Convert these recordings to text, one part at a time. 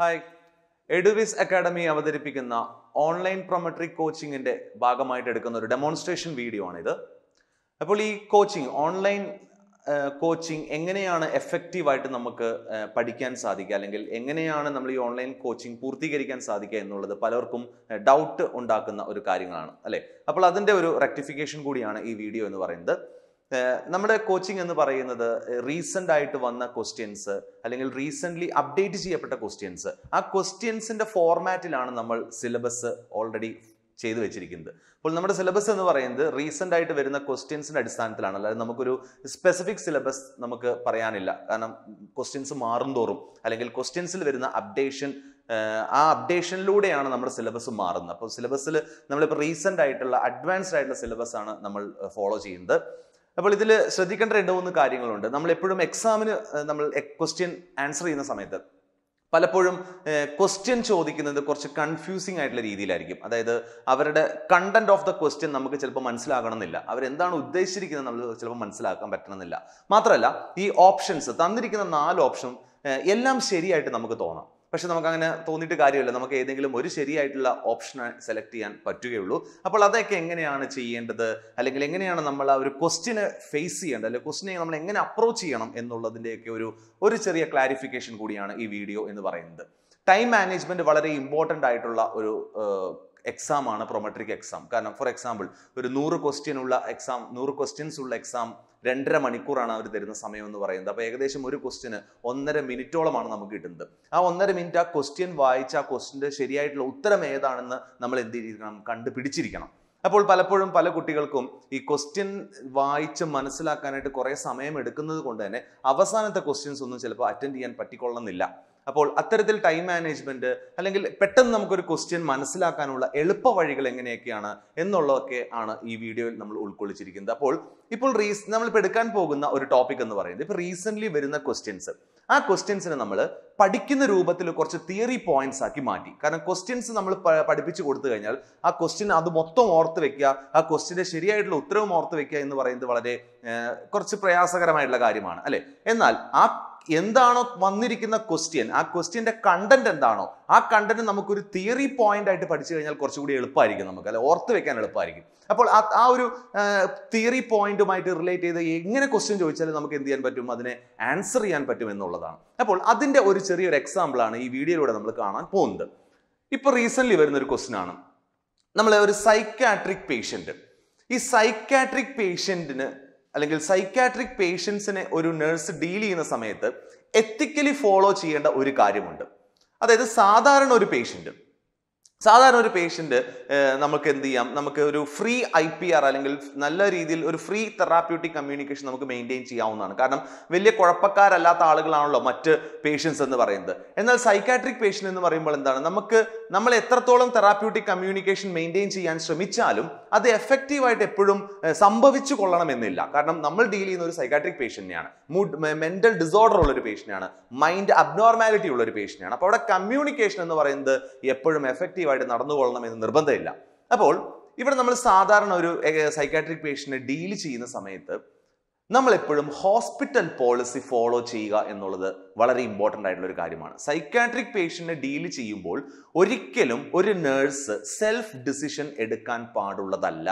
Hi. എഡുവിസ് academy അവതരിപ്പിക്കുന്ന online Prometric കോച്ചിങ്ങിന്റെ ഭാഗമായിട്ട് എടുക്കുന്ന ഒരു ഡെമോൺസ്ട്രേഷൻ വീഡിയോ ആണിത്. അപ്പോൾ ഈ കോച്ചിങ് ഓൺലൈൻ കോച്ചിങ് എങ്ങനെയാണ് എഫക്റ്റീവായിട്ട് നമുക്ക് പഠിക്കാൻ സാധിക്കുക? അല്ലെങ്കിൽ എങ്ങനെയാണ് നമ്മൾ ഈ ഓൺലൈൻ കോച്ചിങ് പൂർത്തീകരിക്കാൻ സാധിക്കുക എന്നുള്ളത് പലർക്കും ഡൗട്ട് ഉണ്ടാക്കുന്ന ഒരു കാര്യങ്ങളാണ് അല്ലേ? അപ്പോൾ അതിന്റെ ഒരു റെക്ടിഫിക്കേഷൻ കൂടിയാണ് ഈ വീഡിയോ എന്ന് പറയുന്നത്. നമ്മുടെ കോച്ചിങ് എന്ന് പറയുന്നത് റീസെന്റ് ആയിട്ട് വന്ന ക്വസ്റ്റ്യൻസ് അല്ലെങ്കിൽ റീസെന്റ് അപ്ഡേറ്റ് ചെയ്യപ്പെട്ട ക്വസ്റ്റ്യൻസ് ആ ക്വസ്റ്റ്യൻസിന്റെ ഫോർമാറ്റിലാണ് നമ്മൾ സിലബസ് ഓൾറെഡി ചെയ്തു വെച്ചിരിക്കുന്നത്. അപ്പോൾ നമ്മുടെ സിലബസ് എന്ന് പറയുന്നത് റീസെന്റ് ആയിട്ട് വരുന്ന ക്വസ്റ്റ്യൻസിന്റെ അടിസ്ഥാനത്തിലാണ്. അല്ലാതെ നമുക്കൊരു സ്പെസിഫിക് സിലബസ് നമുക്ക് പറയാനില്ല. കാരണം ക്വസ്റ്റ്യൻസ് മാറും തോറും അല്ലെങ്കിൽ ക്വസ്റ്റ്യൻസിൽ വരുന്ന അപ്ഡേഷൻ ആ അപ്ഡേഷനിലൂടെയാണ് നമ്മുടെ സിലബസ് മാറുന്നത്. അപ്പോൾ സിലബസിൽ നമ്മളിപ്പോൾ റീസെന്റ് ആയിട്ടുള്ള അഡ്വാൻസ്ഡ് ആയിട്ടുള്ള സിലബസ് ആണ് നമ്മൾ ഫോളോ ചെയ്യുന്നത്. അപ്പോൾ ഇതിൽ ശ്രദ്ധിക്കേണ്ട രണ്ട് മൂന്ന് കാര്യങ്ങളുണ്ട്. നമ്മൾ എപ്പോഴും എക്സാമിന് നമ്മൾ ക്വസ്റ്റ്യൻ ആൻസർ ചെയ്യുന്ന സമയത്ത് പലപ്പോഴും ക്വസ്റ്റ്യൻ ചോദിക്കുന്നത് കുറച്ച് കൺഫ്യൂസിങ് ആയിട്ടുള്ള രീതിയിലായിരിക്കും. അതായത് അവരുടെ കണ്ടന്റ് ഓഫ് ദ ക്വസ്റ്റ്യൻ നമുക്ക് ചിലപ്പോൾ മനസ്സിലാകണമെന്നില്ല. അവരെന്താണ് ഉദ്ദേശിച്ചിരിക്കുന്നത് നമ്മൾ ചിലപ്പോൾ മനസ്സിലാക്കാൻ പറ്റണമെന്നില്ല. മാത്രമല്ല ഈ ഓപ്ഷൻസ് തന്നിരിക്കുന്ന നാല് ഓപ്ഷൻ എല്ലാം ശരിയായിട്ട് നമുക്ക് തോന്നാം. പക്ഷെ നമുക്ക് അങ്ങനെ തോന്നിയിട്ട് കാര്യമില്ല. നമുക്ക് ഏതെങ്കിലും ഒരു ശരിയായിട്ടുള്ള ഓപ്ഷൻ സെലക്ട് ചെയ്യാൻ പറ്റുകയുള്ളൂ. അപ്പോൾ അതൊക്കെ എങ്ങനെയാണ് ചെയ്യേണ്ടത്? അല്ലെങ്കിൽ എങ്ങനെയാണ് നമ്മൾ ആ ഒരു ക്വസ്റ്റിനെ ഫേസ് ചെയ്യേണ്ടത്? അല്ലെങ്കിൽ ക്വസ്റ്റിനെ നമ്മൾ എങ്ങനെ അപ്രോച്ച് ചെയ്യണം എന്നുള്ളതിന്റെയൊക്കെ ഒരു ഒരു ചെറിയ ക്ലാരിഫിക്കേഷൻ കൂടിയാണ് ഈ വീഡിയോ എന്ന് പറയുന്നത്. ടൈം മാനേജ്മെന്റ് വളരെ ഇമ്പോർട്ടന്റ് ആയിട്ടുള്ള ഒരു എക്സാം ആണ് പ്രൊമട്രിക് എക്സാം കാരണം ഫോർ എക്സാമ്പിൾ ഒരു നൂറ് ക്വസ്റ്റ്യൻ ഉള്ള എക്സാം നൂറ് ക്വസ്റ്റ്യൻസ് ഉള്ള എക്സാം രണ്ടര മണിക്കൂറാണ് അവർ തരുന്ന സമയം എന്ന് പറയുന്നത്. അപ്പോൾ ഏകദേശം ഒരു ക്വസ്റ്റിന് ഒന്നര മിനിറ്റോളമാണ് നമുക്ക് കിട്ടുന്നത്. ആ ഒന്നര മിനിറ്റ് ആ ക്വസ്റ്റ്യൻ വായിച്ച ആ ക്വസ്റ്റിന്റെ ശരിയായിട്ടുള്ള ഉത്തരം ഏതാണെന്ന് നമ്മൾ എന്ത് ചെയ്തിരിക്കണം? കണ്ടുപിടിച്ചിരിക്കണം. അപ്പോൾ പലപ്പോഴും പല കുട്ടികൾക്കും ഈ ക്വസ്റ്റ്യൻ വായിച്ച് മനസ്സിലാക്കാനായിട്ട് കുറേ സമയം എടുക്കുന്നത് കൊണ്ട് തന്നെ അവസാനത്തെ ക്വസ്റ്റ്യൻസ് ഒന്നും ചിലപ്പോൾ അറ്റൻഡ് ചെയ്യാൻ പറ്റിക്കൊള്ളുന്നില്ല. അപ്പോൾ അത്തരത്തിൽ ടൈം മാനേജ്മെന്റ് അല്ലെങ്കിൽ പെട്ടെന്ന് നമുക്കൊരു ക്വസ്റ്റ്യൻ മനസ്സിലാക്കാനുള്ള എളുപ്പ വഴികൾ എങ്ങനെയൊക്കെയാണ് എന്നുള്ളതൊക്കെ ആണ് ഈ വീഡിയോയിൽ നമ്മൾ ഉൾക്കൊള്ളിച്ചിരിക്കുന്നത്. അപ്പോൾ ഇപ്പോൾ റീസ് നമ്മളിപ്പോൾ എടുക്കാൻ പോകുന്ന ഒരു ടോപ്പിക് എന്ന് പറയുന്നത് ഇപ്പോൾ റീസെന്റ് വരുന്ന ക്വസ്റ്റ്യൻസ് ആ ക്വസ്റ്റ്യൻസിനെ നമ്മൾ പഠിക്കുന്ന രൂപത്തിൽ കുറച്ച് തിയറി പോയിന്റ്സ് ആക്കി മാറ്റി. കാരണം ക്വസ്റ്റ്യൻസ് നമ്മൾ പഠിപ്പിച്ചു കൊടുത്തു കഴിഞ്ഞാൽ ആ ക്വസ്റ്റ്യൻ അത് മൊത്തം ഓർത്ത് വെക്കുക ആ ക്വസ്റ്റ്യന്റെ ശരിയായിട്ടുള്ള ഉത്തരവും ഓർത്ത് വെക്കുക എന്ന് പറയുന്നത് വളരെ കുറച്ച് പ്രയാസകരമായിട്ടുള്ള കാര്യമാണ് അല്ലേ? എന്നാൽ ആ എന്താണോ വന്നിരിക്കുന്ന ക്വസ്റ്റ്യൻ ആ ക്വസ്റ്റ്യന്റെ കണ്ടന്റ് എന്താണോ ആ കണ്ടന്റ് നമുക്കൊരു തിയറി പോയിന്റ് ആയിട്ട് പഠിച്ചു കഴിഞ്ഞാൽ കുറച്ചുകൂടി എളുപ്പമായിരിക്കും നമുക്ക് അല്ലെ ഓർത്ത് വെക്കാൻ എളുപ്പമായിരിക്കും. അപ്പോൾ ആ ഒരു തിയറി പോയിന്റുമായിട്ട് റിലേറ്റ് ചെയ്ത് എങ്ങനെ ക്വസ്റ്റ്യൻ ചോദിച്ചാലും നമുക്ക് എന്ത് ചെയ്യാൻ പറ്റും? അതിനെ ആൻസർ ചെയ്യാൻ പറ്റും എന്നുള്ളതാണ്. അപ്പോൾ അതിന്റെ ഒരു ചെറിയൊരു എക്സാമ്പിൾ ആണ് ഈ വീഡിയോയിലൂടെ നമ്മൾ കാണാൻ പോകുന്നത്. ഇപ്പൊ റീസെന്റ് വരുന്ന ഒരു ക്വസ്റ്റ്യൻ ആണ്. നമ്മളെ ഒരു സൈക്കാട്രിക് പേഷ്യന്റ് ഈ സൈക്കാട്രിക് പേഷ്യന്റിന് അല്ലെങ്കിൽ സൈക്കാട്രിക് പേഷ്യൻസിനെ ഒരു നഴ്സ് ഡീൽ ചെയ്യുന്ന സമയത്ത് എത്തിക്കലി ഫോളോ ചെയ്യേണ്ട ഒരു കാര്യമുണ്ട്. അതായത് സാധാരണ ഒരു പേഷ്യന്റ് സാധാരണ ഒരു പേഷ്യന്റ് നമുക്ക് എന്ത് ചെയ്യാം? നമുക്ക് ഒരു ഫ്രീ ഐ പി ആർ അല്ലെങ്കിൽ നല്ല രീതിയിൽ ഒരു ഫ്രീ തെറാപ്യൂട്ടിക് കമ്മ്യൂണിക്കേഷൻ നമുക്ക് മെയിന്റെയിൻ ചെയ്യാവുന്നതാണ്. കാരണം വലിയ കുഴപ്പക്കാരല്ലാത്ത ആളുകളാണല്ലോ മറ്റ് പേഷ്യൻസ് എന്ന് പറയുന്നത്. എന്നാൽ സൈക്കാട്രിക് പേഷ്യന്റ് എന്ന് പറയുമ്പോൾ എന്താണ്? നമുക്ക് നമ്മൾ എത്രത്തോളം തെറാപ്യൂട്ടിക് കമ്മ്യൂണിക്കേഷൻ മെയിന്റെയിൻ ചെയ്യാൻ ശ്രമിച്ചാലും അത് എഫക്റ്റീവായിട്ട് എപ്പോഴും സംഭവിച്ചു കൊള്ളണമെന്നില്ല. കാരണം നമ്മൾ ഡീൽ ചെയ്യുന്ന ഒരു സൈക്കാട്രിക് പേഷ്യന്റിനെയാണ് മൂഡ് മെന്റൽ ഡിസോർഡർ ഉള്ള ഒരു പേഷ്യന്റാണ് മൈൻഡ് അബ്നോർമാലിറ്റി ഉള്ള ഒരു പേഷ്യന്റാണ് അപ്പോൾ അവിടെ കമ്മ്യൂണിക്കേഷൻ എന്ന് പറയുന്നത് എപ്പോഴും എഫക്റ്റീവായിട്ട് നടന്നുകൊള്ളണം എന്ന് നിർബന്ധമില്ല. അപ്പോൾ ഇവിടെ നമ്മൾ സാധാരണ ഒരു സൈക്കാട്രിക് പേഷ്യന്റിനെ ഡീൽ ചെയ്യുന്ന സമയത്ത് നമ്മൾ എപ്പോഴും ഹോസ്പിറ്റൽ പോളിസി ഫോളോ ചെയ്യുക എന്നുള്ളത് വളരെ ഇമ്പോർട്ടന്റ് ആയിട്ടുള്ള ഒരു കാര്യമാണ്. സൈക്കാട്രിക് പേഷ്യന്റിനെ ഡീൽ ചെയ്യുമ്പോൾ ഒരിക്കലും ഒരു നേഴ്സ് സെൽഫ് ഡിസിഷൻ എടുക്കാൻ പാടുള്ളതല്ല.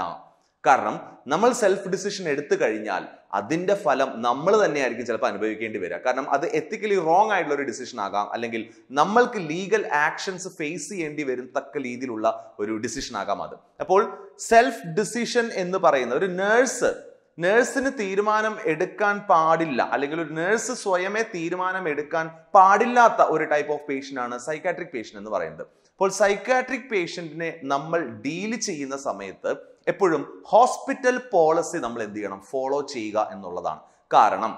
കാരണം നമ്മൾ സെൽഫ് ഡിസിഷൻ എടുത്തു കഴിഞ്ഞാൽ അതിന്റെ ഫലം നമ്മൾ തന്നെയായിരിക്കും ചിലപ്പോൾ അനുഭവിക്കേണ്ടി വരിക. കാരണം അത് എത്തിക്കലി റോങ് ആയിട്ടുള്ള ഒരു ഡിസിഷൻ ആകാം. അല്ലെങ്കിൽ നമ്മൾക്ക് ലീഗൽ ആക്ഷൻസ് ഫേസ് ചെയ്യേണ്ടി വരും തക്ക രീതിയിലുള്ള ഒരു ഡിസിഷൻ ആകാം അത്. അപ്പോൾ സെൽഫ് ഡിസിഷൻ എന്ന് പറയുന്ന ഒരു നേഴ്സ് നേഴ്സിന് തീരുമാനം എടുക്കാൻ പാടില്ല. അല്ലെങ്കിൽ ഒരു നേഴ്സ് സ്വയമേ തീരുമാനം എടുക്കാൻ പാടില്ലാത്ത ഒരു ടൈപ്പ് ഓഫ് പേഷ്യന്റ് ആണ് സൈക്കാട്രിക് പേഷ്യന്റ് എന്ന് പറയുന്നത്. അപ്പോൾ സൈക്കാട്രിക് പേഷ്യന്റിനെ നമ്മൾ ഡീൽ ചെയ്യുന്ന സമയത്ത് എപ്പോഴും ഹോസ്പിറ്റൽ പോളിസി നമ്മൾ എന്ത് ചെയ്യണം? ഫോളോ ചെയ്യുക എന്നുള്ളതാണ്. കാരണം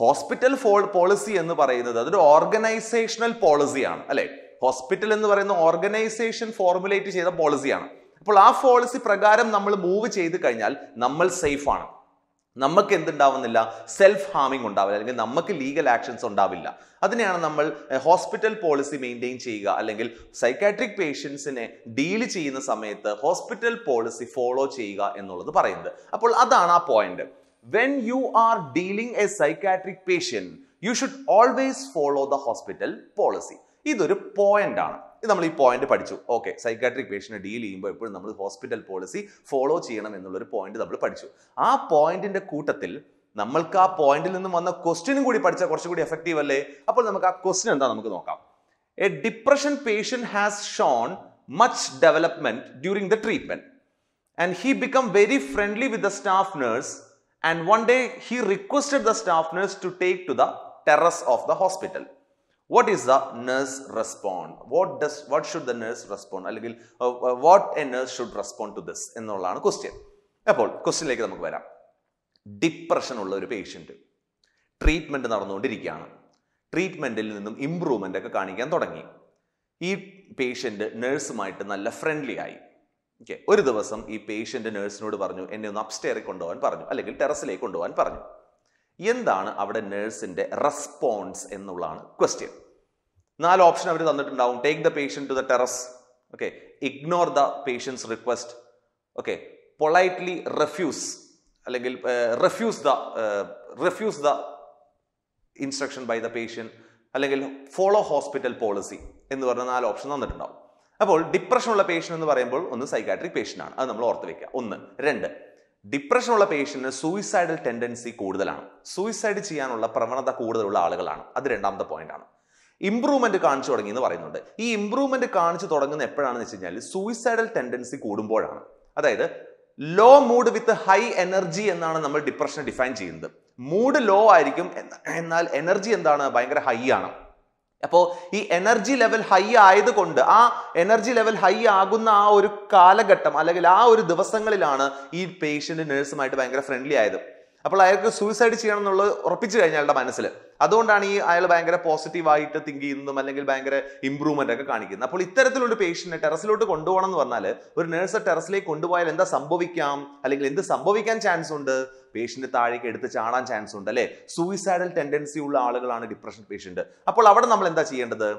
ഹോസ്പിറ്റൽ ഫോൾ പോളിസി എന്ന് പറയുന്നത് അതൊരു ഓർഗനൈസേഷണൽ പോളിസിയാണ് അല്ലെ? ഹോസ്പിറ്റൽ എന്ന് പറയുന്ന ഓർഗനൈസേഷൻ ഫോർമുലേറ്റ് ചെയ്ത പോളിസിയാണ് അപ്പോൾ ആ പോളിസി പ്രകാരം നമ്മൾ മൂവ് ചെയ്ത് കഴിഞ്ഞാൽ നമ്മൾ സേഫ് ആണ്. നമുക്ക് എന്തുണ്ടാവുന്നില്ല? സെൽഫ് ഹാമിംഗ് ഉണ്ടാവില്ല. അല്ലെങ്കിൽ നമുക്ക് ലീഗൽ ആക്ഷൻസ് ഉണ്ടാവില്ല. അതിനെയാണ് നമ്മൾ ഹോസ്പിറ്റൽ പോളിസി മെയിന്റെയിൻ ചെയ്യുക. അല്ലെങ്കിൽ സൈക്കാട്രിക് പേഷ്യൻസിനെ ഡീൽ ചെയ്യുന്ന സമയത്ത് ഹോസ്പിറ്റൽ പോളിസി ഫോളോ ചെയ്യുക എന്നുള്ളത് പറയുന്നത്. അപ്പോൾ അതാണ് ആ point when you are dealing a psychiatric patient you should always follow the hospital policy ഇതൊരു പോയിന്റ് ആണ്. ഇത് നമ്മൾ ഈ പോയിന്റ് പഠിച്ചു. ഓക്കെ സൈക്കാട്രിക് പേഷ്യനെ ഡീൽ ചെയ്യുമ്പോൾ എപ്പോഴും നമ്മൾ ഹോസ്പിറ്റൽ പോളിസി ഫോളോ ചെയ്യണം എന്നുള്ളൊരു പോയിന്റ് നമ്മൾ പഠിച്ചു. ആ പോയിന്റിന്റെ കൂട്ടത്തിൽ നമ്മൾക്ക് ആ പോയിന്റിൽ നിന്നും വന്ന ക്വസ്റ്റ്യനും കൂടി പഠിച്ചാൽ കുറച്ചുകൂടി എഫക്റ്റീവ് അല്ലേ? അപ്പോൾ നമുക്ക് ആ ക്വസ്റ്റ്യൻ എന്താ നമുക്ക് നോക്കാം. A depression patient has shown much development during the treatment and he become very friendly with the staff nurse and one day he requested the staff nurse to take to the terrace of the hospital. What is the nurse respond what does what should the nurse respond അല്ലെങ്കിൽ what a nurse should respond to this എന്നുള്ളതാണ് question അപ്പോൾ ക്വസ്റ്റ്യനിലേക്ക് നമുക്ക് വരാം. Depression ഉള്ള ഒരു patient treatment നടന്നുകൊണ്ടിരിക്കുകയാണ്. ട്രീറ്റ്മെന്റിൽ നിന്നും ഇമ്പ്രൂവ്മെന്റ് ഒക്കെ കാണിക്കാൻ തുടങ്ങി. ഈ പേഷ്യന്റ് നേഴ്സുമായിട്ട് നല്ല ഫ്രണ്ട്ലി ആയി. ഓക്കെ ഒരു ദിവസം ഈ പേഷ്യന്റ് നേഴ്സിനോട് പറഞ്ഞു എന്നെ ഒന്ന് അപ്സ്റ്റെയറിൽ കൊണ്ടുപോകാൻ പറഞ്ഞു. അല്ലെങ്കിൽ ടെറസിലേക്ക് കൊണ്ടുപോകാൻ പറഞ്ഞു. എന്താണ് അവിടെ നഴ്സിന്റെ റെസ്പോൺസ് എന്നുള്ളതാണ് ക്വസ്റ്റ്യൻ. നാല് ഓപ്ഷൻ അവർ തന്നിട്ടുണ്ടാവും. Take the patient to the terrace okay ignore the patient's request okay politely refuse അല്ലെങ്കിൽ refuse the refuse the instruction by the patient അല്ലെങ്കിൽ ഫോളോ ഹോസ്പിറ്റൽ പോളിസി എന്ന് പറഞ്ഞ നാല് ഓപ്ഷൻ തന്നിട്ടുണ്ടാവും. അപ്പോൾ ഡിപ്രഷനുള്ള പേഷ്യൻ എന്ന് പറയുമ്പോൾ ഒന്ന് സൈക്കാട്രിക് പേഷ്യൻ ആണ്. അത് നമ്മൾ ഓർത്ത് വെക്കുക. ഒന്ന്. രണ്ട്. ഡിപ്രഷൻ ഉള്ള പേഷ്യന് സൂയിസൈഡൽ ടെൻഡൻസി കൂടുതലാണ്. സൂയിസൈഡ് ചെയ്യാനുള്ള പ്രവണത കൂടുതലുള്ള ആളുകളാണ്. അത് രണ്ടാമത്തെ പോയിന്റ് ആണ്. ഇംപ്രൂവ്മെന്റ് കാണിച്ചു തുടങ്ങി എന്ന് പറയുന്നുണ്ട്. ഈ ഇംപ്രൂവ്മെന്റ് കാണിച്ചു തുടങ്ങുന്ന എപ്പോഴാണെന്ന് വെച്ച് കഴിഞ്ഞാൽ സൂയിസൈഡൽ ടെൻഡൻസി കൂടുമ്പോഴാണ്. അതായത് low mood with high energy എന്നാണ് നമ്മൾ ഡിപ്രഷനെ ഡിഫൈൻ ചെയ്യുന്നത്. മൂഡ് ലോ ആയിരിക്കും എന്നാൽ എനർജി എന്താണ്? ഭയങ്കര ഹൈ ആണ്. അപ്പോൾ ഈ എനർജി ലെവൽ ഹൈ ആയതുകൊണ്ട് ആ എനർജി ലെവൽ ഹൈ ആകുന്ന ആ ഒരു കാലഘട്ടം അല്ലെങ്കിൽ ആ ഒരു ദിവസങ്ങളിലാണ് ഈ പേഷ്യന്റ് നേഴ്സുമായിട്ട് ഭയങ്കര ഫ്രണ്ട്ലി ആയത്. അപ്പോൾ അയാൾക്ക് സൂയിസൈഡ് ചെയ്യണം എന്നുള്ളത് ഉറപ്പിച്ചു കഴിഞ്ഞ അയാളുടെ മനസ്സിൽ. അതുകൊണ്ടാണ് ഈ അയാൾ ഭയങ്കര പോസിറ്റീവായിട്ട് തിങ്ക് ചെയ്യുന്നതും അല്ലെങ്കിൽ ഭയങ്കര ഇമ്പ്രൂവ്മെന്റ് ഒക്കെ കാണിക്കുന്നത്. അപ്പോൾ ഇത്തരത്തിലുള്ള പേഷ്യന്റിനെ ടെറസിലോട്ട് കൊണ്ടുപോകണം എന്ന് പറഞ്ഞാൽ ഒരു നേഴ്സ് ടെറസിലേക്ക് കൊണ്ടുപോയാൽ എന്താ സംഭവിക്കാം? അല്ലെങ്കിൽ എന്ത് സംഭവിക്കാൻ ചാൻസ് ഉണ്ട്? പേഷ്യന്റ് താഴേക്ക് എടുത്ത് ചാടാൻ ചാൻസ് ഉണ്ട് അല്ലെ? സൂയിസൈഡൽ ടെൻഡൻസി ഉള്ള ആളുകളാണ് ഡിപ്രഷൻ പേഷ്യന്റ് അപ്പോൾ അവിടെ നമ്മൾ എന്താ ചെയ്യേണ്ടത്?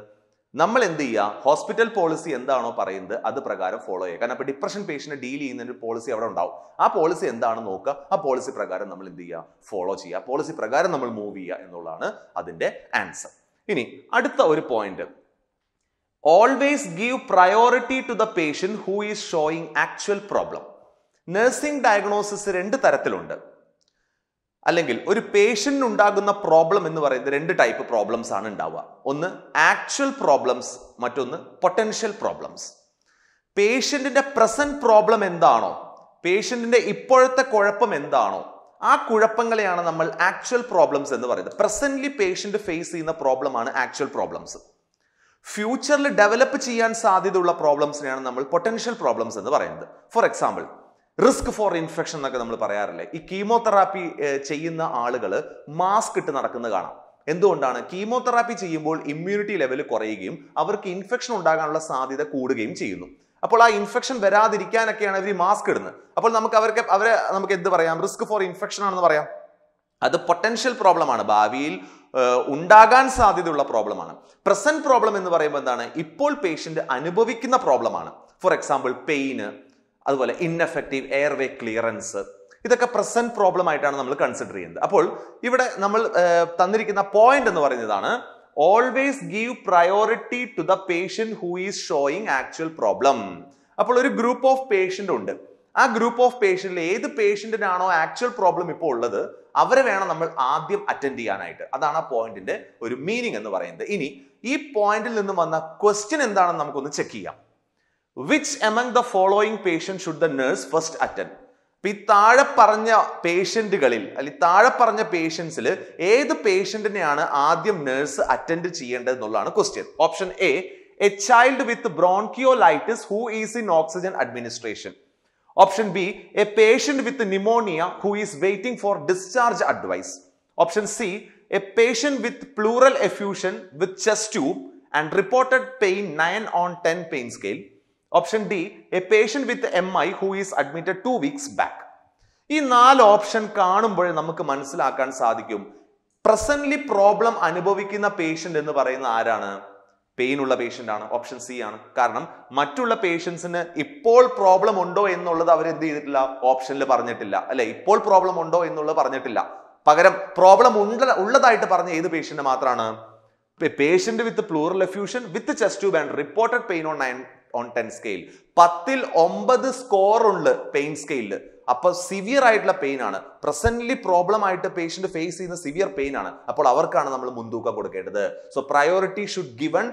നമ്മൾ എന്ത് ചെയ്യുക ഹോസ്പിറ്റൽ പോളിസി എന്താണോ പറയുന്നത് അത് പ്രകാരം ഫോളോ ചെയ്യുക. കാരണം ഇപ്പൊ ഡിപ്രഷൻ പേഷ്യന്റ് ഡീൽ ചെയ്യുന്ന ഒരു പോളിസി അവിടെ ഉണ്ടാവും. ആ പോളിസി എന്താണെന്ന് നോക്കുക. ആ പോളിസി പ്രകാരം നമ്മൾ എന്ത് ചെയ്യുക? ഫോളോ ചെയ്യുക. പോളിസി പ്രകാരം നമ്മൾ മൂവ് ചെയ്യുക എന്നുള്ളതാണ് അതിന്റെ ആൻസർ ഇനി അടുത്ത ഒരു point always give priority to the patient who is showing actual problem nursing diagnosis രണ്ട് തരത്തിലുണ്ട്. അല്ലെങ്കിൽ ഒരു പേഷ്യന്റിന് ഉണ്ടാകുന്ന പ്രോബ്ലം എന്ന് പറയുന്നത് രണ്ട് ടൈപ്പ് പ്രോബ്ലംസ് ആണ് ഉണ്ടാവുക. ഒന്ന് ആക്ച്വൽ പ്രോബ്ലംസ് മറ്റൊന്ന് പൊട്ടൻഷ്യൽ പ്രോബ്ലംസ് പേഷ്യന്റിന്റെ പ്രസന്റ് പ്രോബ്ലം എന്താണോ പേഷ്യന്റിന്റെ ഇപ്പോഴത്തെ കുഴപ്പം എന്താണോ ആ കുഴപ്പങ്ങളെയാണ് നമ്മൾ ആക്ച്വൽ പ്രോബ്ലംസ് എന്ന് പറയുന്നത്. പ്രസന്റ്ലി പേഷ്യന്റ് ഫേസ് ചെയ്യുന്ന പ്രോബ്ലമാണ് ആക്ച്വൽ പ്രോബ്ലംസ് ഫ്യൂച്ചറിൽ ഡെവലപ്പ് ചെയ്യാൻ സാധ്യതയുള്ള പ്രോബ്ലംസിനെയാണ് നമ്മൾ പൊട്ടൻഷ്യൽ പ്രോബ്ലംസ് എന്ന് പറയുന്നത്. For example risk for infection എന്നൊക്കെ നമ്മൾ പറയാറില്ലേ? ഈ കീമോതെറാപ്പി ചെയ്യുന്ന ആളുകൾ മാസ്ക് ഇട്ട് നടക്കുന്നത് കാണാം. എന്തുകൊണ്ടാണ്? കീമോതെറാപ്പി ചെയ്യുമ്പോൾ ഇമ്മ്യൂണിറ്റി ലെവൽ കുറയുകയും അവർക്ക് ഇൻഫെക്ഷൻ ഉണ്ടാകാനുള്ള സാധ്യത കൂടുകയും ചെയ്യുന്നു. അപ്പോൾ ആ ഇൻഫെക്ഷൻ വരാതിരിക്കാനൊക്കെയാണ് അവർ മാസ്ക് ഇടുന്നത്. അപ്പോൾ നമുക്ക് അവർക്ക് അവരെ നമുക്ക് എന്ത് പറയാം? റിസ്ക് ഫോർ ഇൻഫെക്ഷൻ ആണെന്ന് പറയാം. അത് പൊട്ടൻഷ്യൽ പ്രോബ്ലമാണ്. ഭാവിയിൽ ഉണ്ടാകാൻ സാധ്യതയുള്ള പ്രോബ്ലമാണ്. പ്രസന്റ് പ്രോബ്ലം എന്ന് പറയുമ്പോൾ എന്താണ്? ഇപ്പോൾ പേഷ്യന്റ് അനുഭവിക്കുന്ന പ്രോബ്ലമാണ്. ഫോർ എക്സാമ്പിൾ പെയിന് അതുപോലെ ഇൻഎഫക്റ്റീവ് എയർവേ ക്ലിയറൻസ് ഇതൊക്കെ പ്രസന്റ് പ്രോബ്ലം ആയിട്ടാണ് നമ്മൾ കൺസിഡർ ചെയ്യുന്നത്. അപ്പോൾ ഇവിടെ നമ്മൾ തന്നിരിക്കുന്ന പോയിന്റ് എന്ന് പറയുന്നതാണ് always give priority to the patient who is showing actual problem അപ്പോൾ ഒരു ഗ്രൂപ്പ് ഓഫ് പേഷ്യന്റ് ഉണ്ട്. ആ ഗ്രൂപ്പ് ഓഫ് പേഷ്യന്റിൽ ഏത് പേഷ്യന്റിനാണോ ആക്ച്വൽ പ്രോബ്ലം ഇപ്പോൾ ഉള്ളത് അവരെ വേണം നമ്മൾ ആദ്യം അറ്റൻഡ് ചെയ്യാനായിട്ട്. അതാണ് ആ പോയിന്റിന്റെ ഒരു മീനിങ് എന്ന് പറയുന്നത്. ഇനി ഈ പോയിന്റിൽ നിന്നും വന്ന ക്വസ്റ്റ്യൻ എന്താണെന്ന് നമുക്കൊന്ന് ചെക്ക് ചെയ്യാം. Which among the following patient should the nurse first attend അപ്പൊ ഈ താഴെ പറഞ്ഞ പേഷ്യന്റുകളിൽ അല്ലെങ്കിൽ താഴെ പറഞ്ഞ പേഷ്യൻസിൽ ഏത് പേഷ്യന്റിനെയാണ് ആദ്യം നേഴ്സ് അറ്റൻഡ് ചെയ്യേണ്ടത് എന്നുള്ളതാണ് question option A a child with bronchiolitis who is in oxygen administration option B a patient with pneumonia who is waiting for discharge advice option C a patient with pleural effusion with chest tube and reported pain nine on ten pain scale option D a patient with M I who is admitted two weeks back ഈ നാല് option കാണുമ്പോൾ നമുക്ക് മനസ്സിലാക്കാൻ സാധിക്കും. Presently problem അനുഭവിക്കുന്ന patient എന്ന് പറയുന്ന ആരാണ്? പെയിൻ ഉള്ള പേഷ്യന്റ് ആണ് ഓപ്ഷൻ സി ആണ്. കാരണം മറ്റുള്ള പേഷ്യൻസിന് ഇപ്പോൾ പ്രോബ്ലം ഉണ്ടോ എന്നുള്ളത് അവർ എന്ത് ചെയ്തിട്ടില്ല? ഓപ്ഷനിൽ പറഞ്ഞിട്ടില്ല. അല്ലെ ഇപ്പോൾ പ്രോബ്ലം ഉണ്ടോ എന്നുള്ളത് പറഞ്ഞിട്ടില്ല. പകരം പ്രോബ്ലം ഉണ്ട ഉള്ളതായിട്ട് പറഞ്ഞ ഏത് പേഷ്യന്റ് മാത്രമാണ് patient with pleural effusion with chest tube and reported pain on nine on ten scale പത്തിൽ ഒമ്പത് സ്കോർ ഉണ്ട് പെയിൻ സ്കെയിലിൽ അപ്പൊ സിവിയർ ആയിട്ടുള്ള പെയിൻ ആണ്. പ്രസന്റ്ലി പ്രോബ്ലം ആയിട്ട് പേഷ്യന്റ് ഫേസ് ചെയ്യുന്ന സിവിയർ പെയിൻ ആണ്. അപ്പോൾ അവർക്കാണ് നമ്മൾ മുൻതൂക്കം കൊടുക്കേണ്ടത്. So priority should given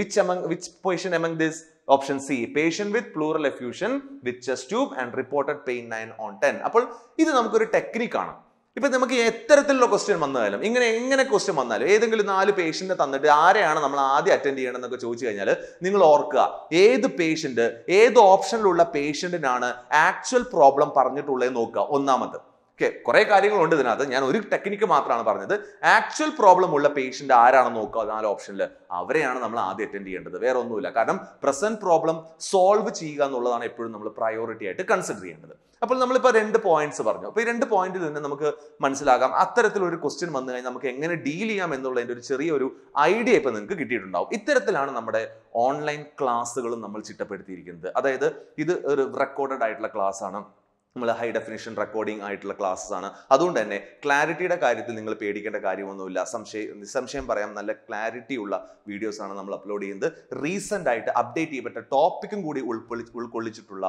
which among which position among this option C patient with pleural effusion with chest tube and reported pain nine on ten അപ്പോൾ ഇത് നമുക്കൊരു ടെക്നിക്കാണ് ഇപ്പൊ നമുക്ക് എത്തരത്തിലുള്ള ക്വസ്റ്റ്യൻ വന്നാലും ഇങ്ങനെ എങ്ങനെ ക്വസ്റ്റ്യൻ വന്നാലും ഏതെങ്കിലും നാല് പേഷ്യന്റ് തന്നിട്ട് ആരെയാണ് നമ്മൾ ആദ്യം അറ്റൻഡ് ചെയ്യണം എന്നൊക്കെ ചോദിച്ചു കഴിഞ്ഞാൽ നിങ്ങൾ ഓർക്കുക ഏത് പേഷ്യന്റ് ഏത് ഓപ്ഷനിലുള്ള പേഷ്യന്റിനാണ് ആക്ച്വൽ പ്രോബ്ലം പറഞ്ഞിട്ടുള്ളത് നോക്കുക. ഒന്നാമത്. ഓക്കെ കുറെ കാര്യങ്ങളുണ്ട് ഇതിനകത്ത്. ഞാൻ ഒരു ടെക്നിക്ക് മാത്രമാണ് പറഞ്ഞത്. ആക്ച്വൽ പ്രോബ്ലം ഉള്ള പേഷ്യന്റ് ആരാണെന്ന് നോക്കുക. നാല് ഓപ്ഷനിൽ അവരെയാണ് നമ്മൾ ആദ്യം അറ്റൻഡ് ചെയ്യേണ്ടത്. വേറെ ഒന്നുമില്ല. കാരണം പ്രസന്റ് പ്രോബ്ലം സോൾവ് ചെയ്യുക എന്നുള്ളതാണ് എപ്പോഴും നമ്മൾ പ്രയോറിറ്റി ആയിട്ട് കൺസിഡർ ചെയ്യേണ്ടത്. അപ്പോൾ നമ്മളിപ്പോൾ രണ്ട് പോയിന്റ്സ് പറഞ്ഞു. അപ്പോൾ ഈ രണ്ട് പോയിന്റിൽ നിന്ന് നമുക്ക് മനസ്സിലാകാം. അത്തരത്തിലൊരു ക്വസ്റ്റ്യൻ വന്നു കഴിഞ്ഞാൽ നമുക്ക് എങ്ങനെ ഡീൽ ചെയ്യാം എന്നുള്ളതിന്റെ ഒരു ചെറിയൊരു ഐഡിയ ഇപ്പോൾ നിങ്ങൾക്ക് കിട്ടിയിട്ടുണ്ടാവും. ഇത്തരത്തിലാണ് നമ്മുടെ ഓൺലൈൻ ക്ലാസ്സുകളും നമ്മൾ ചിട്ടപ്പെടുത്തിയിരിക്കുന്നത്. അതായത് ഇത് ഒരു റെക്കോർഡഡ് ആയിട്ടുള്ള ക്ലാസ് ആണ്. നമ്മൾ ഹൈ ഡെഫിനിഷൻ റെക്കോർഡിംഗ് ആയിട്ടുള്ള ക്ലാസ്സസ് ആണ്. അതുകൊണ്ട് തന്നെ ക്ലാരിറ്റിയുടെ കാര്യത്തിൽ നിങ്ങൾ പേടിക്കേണ്ട കാര്യമൊന്നുമില്ല. സംശയം നിസ്സംശയം പറയാം. നല്ല ക്ലാരിറ്റി ഉള്ള വീഡിയോസ് ആണ് നമ്മൾ അപ്ലോഡ് ചെയ്യുന്നത്. റീസെന്റ് ആയിട്ട് അപ്ഡേറ്റ് ചെയ്യപ്പെട്ട ടോപ്പിക്കും കൂടി ഉൾക്കൊള്ളി ഉൾക്കൊള്ളിച്ചിട്ടുള്ള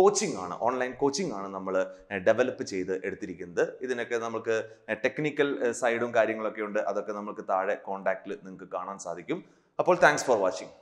കോച്ചിങ് ആണ് ഓൺലൈൻ കോച്ചിങ് ആണ് നമ്മൾ ഡെവലപ്പ് ചെയ്ത് എടുത്തിരിക്കുന്നത്. ഇതിനൊക്കെ നമുക്ക് ടെക്നിക്കൽ സൈഡും കാര്യങ്ങളൊക്കെ ഉണ്ട്. അതൊക്കെ നമുക്ക് താഴെ കോൺടാക്റ്റിൽ നിങ്ങൾക്ക് കാണാൻ സാധിക്കും. അപ്പോൾ താങ്ക്സ് ഫോർ വാച്ചിങ്